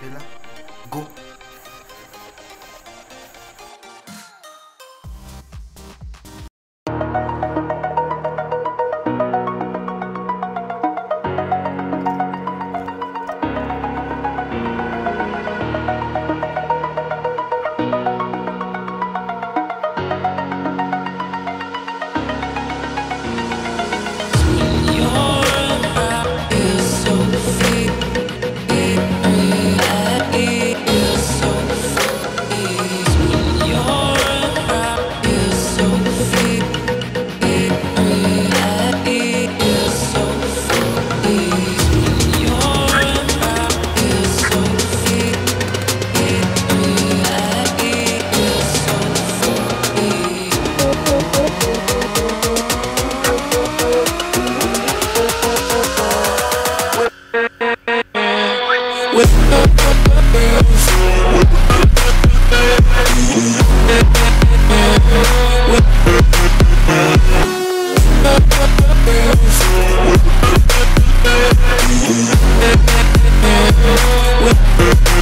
Bella, go. We'll